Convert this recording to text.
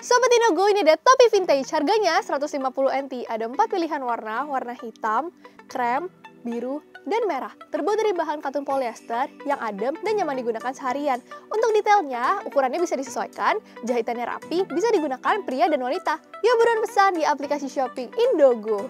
Sobat Inogo, ini ada topi vintage. Harganya 150 NT. Ada empat pilihan warna, warna hitam, krem, biru, dan merah. Terbuat dari bahan katun polyester yang adem dan nyaman digunakan seharian. Untuk detailnya, ukurannya bisa disesuaikan, jahitannya rapi, bisa digunakan pria dan wanita. Yuk buruan pesan di aplikasi shopping Indogo.